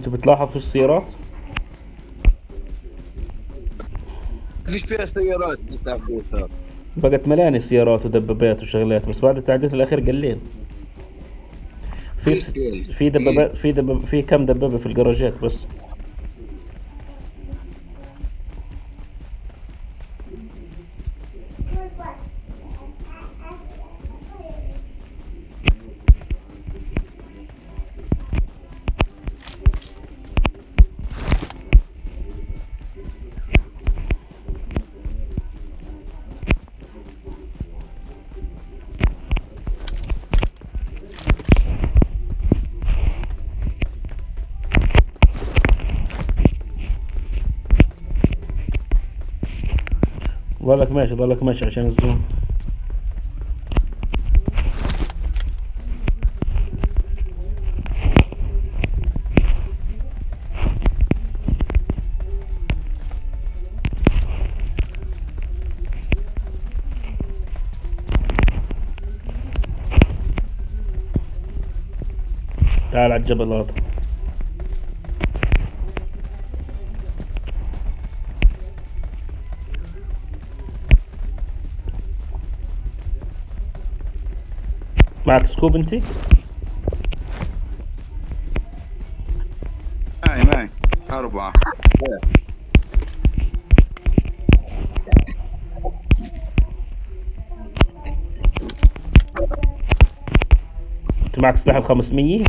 انت بتلاحظ في السيارات؟ فيش فيها سيارات بقت مليانة سيارات ودبابات وشغلات بس بعد التعديل الأخير قلين في؟ في دبابات في دباب في كم دبابة في الجراجات بس. ضلك ماشي ضلك ماشي عشان الزوم. تعال على الجبل هذا معك سكوب انتي؟ معي معي أربعة انت معك سلاح ال 500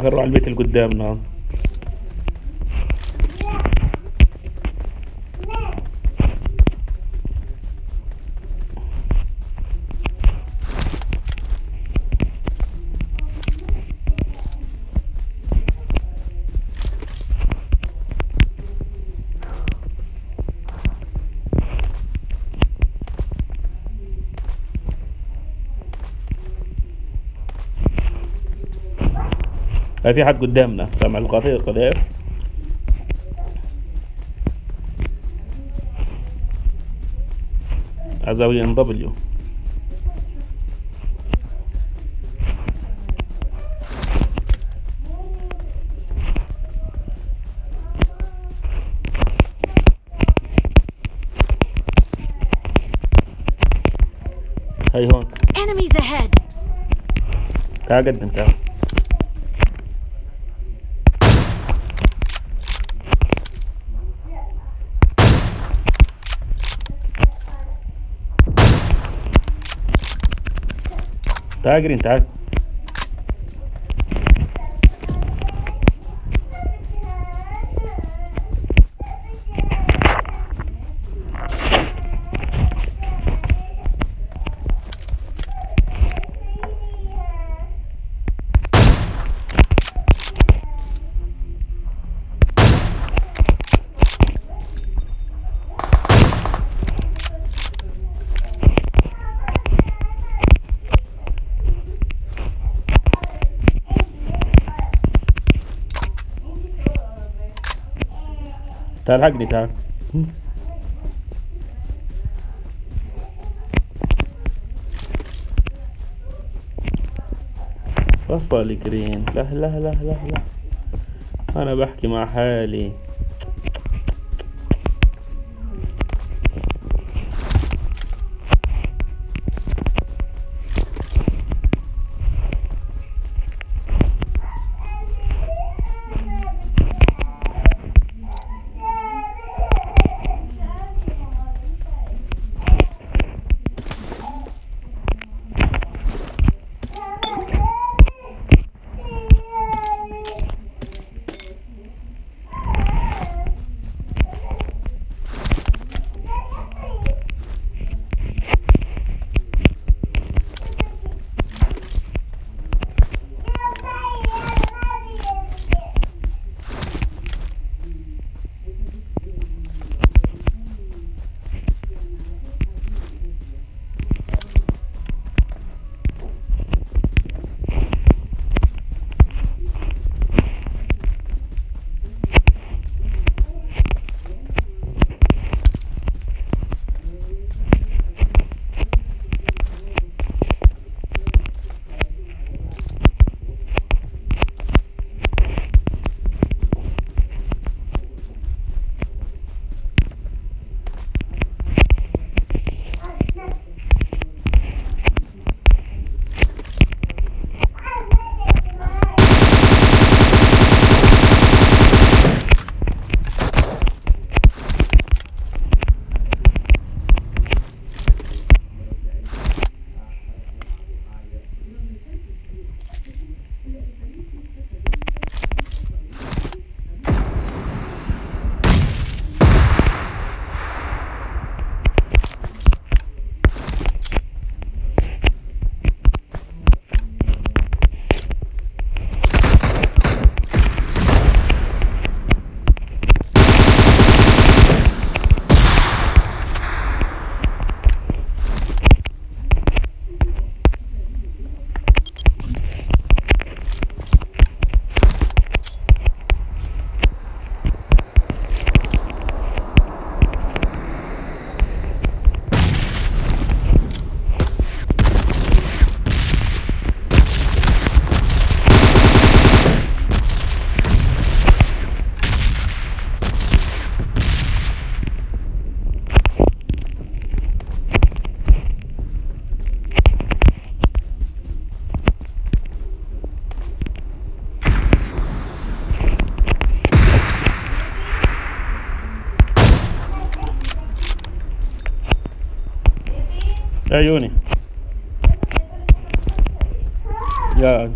تاخر روح البيت اللي قدامنا في حد قدامنا. سامع القضية قضية زاوية ان دبليو هاي هون. Enemies ahead! تعال قدم تعال. تعال جرين تعال تعال حقني تعال. وصل جرين لا لا لا لا لا. أنا بحكي مع حالي. районе. Я